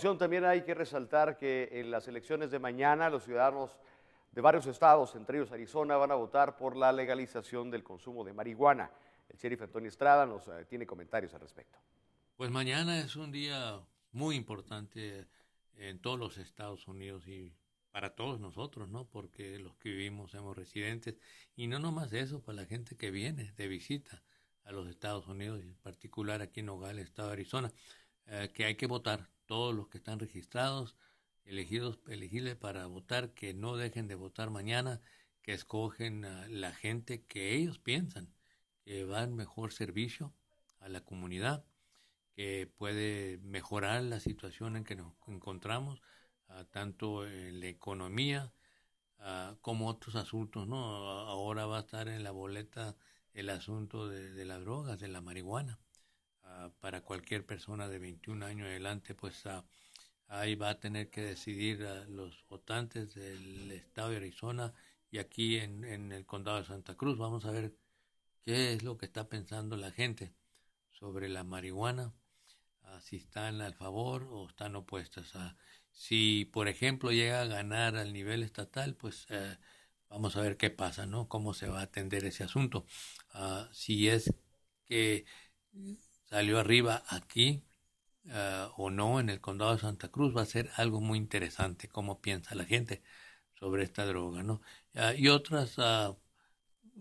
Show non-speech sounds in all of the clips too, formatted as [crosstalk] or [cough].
también hay que resaltar que en las elecciones de mañana los ciudadanos de varios estados, entre ellos Arizona, van a votar por la legalización del consumo de marihuana. El sheriff Antonio Estrada nos eh, tiene comentarios al respecto. Pues mañana es un día muy importante en todos los Estados Unidos y para todos nosotros, ¿no? Porque los que vivimos somos residentes y no nomás eso, para la gente que viene de visita a los Estados Unidos, en particular aquí en Nogales, Estado de Arizona, eh, que hay que votar, todos los que están registrados, elegidos, elegibles para votar, que no dejen de votar mañana, que escogen a la gente que ellos piensan que va en mejor servicio a la comunidad, que puede mejorar la situación en que nos encontramos, tanto en la economía ah, como otros asuntos. ¿no? Ahora va a estar en la boleta el asunto de, las drogas, de la marihuana. Ah, para cualquier persona de 21 años adelante, pues ahí va a tener que decidir los votantes del estado de Arizona y aquí en, el condado de Santa Cruz. Vamos a ver qué es lo que está pensando la gente sobre la marihuana, ah, si están al favor o están opuestas. a si, por ejemplo, llega a ganar al nivel estatal, pues eh, vamos a ver qué pasa, ¿no? Cómo se va a atender ese asunto. Ah, si es que salió arriba aquí ah, o no en el condado de Santa Cruz, va a ser algo muy interesante cómo piensa la gente sobre esta droga, ¿no? y otras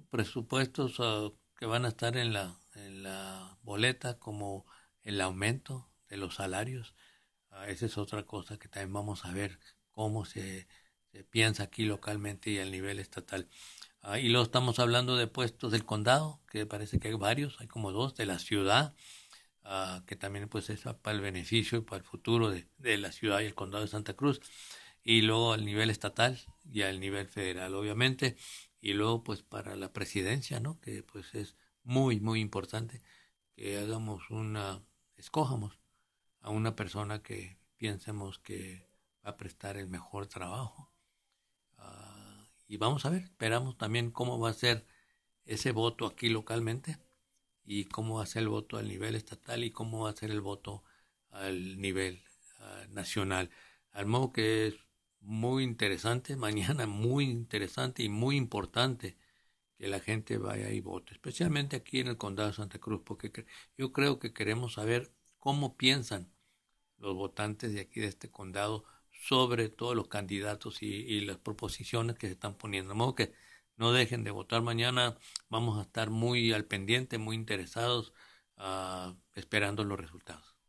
presupuestos ah, que van a estar en la, en la boleta como el aumento de los salarios. Uh, esa es otra cosa que también vamos a ver cómo se, se piensa aquí localmente y a nivel estatal. Uh, y luego estamos hablando de puestos del condado, que parece que hay varios, hay como dos, de la ciudad, que también pues es para el beneficio y para el futuro de, de la ciudad y el condado de Santa Cruz. Y luego al nivel estatal y al nivel federal, obviamente y luego pues para la presidencia, ¿no? Que pues es muy, muy importante que hagamos una, escojamos a una persona que piensemos que va a prestar el mejor trabajo. Ah, y vamos a ver, esperamos también cómo va a ser ese voto aquí localmente y cómo va a ser el voto al nivel estatal y cómo va a ser el voto al nivel ah, nacional. Al modo que es muy interesante, [laughs] mañana muy interesante y muy importante que la gente vaya y vote, especialmente aquí en el condado de Santa Cruz, porque yo creo que queremos saber cómo piensan los votantes de aquí de este condado sobre todos los candidatos y, las proposiciones que se están poniendo. De modo que no dejen de votar mañana, vamos a estar muy al pendiente, muy interesados, uh, esperando los resultados.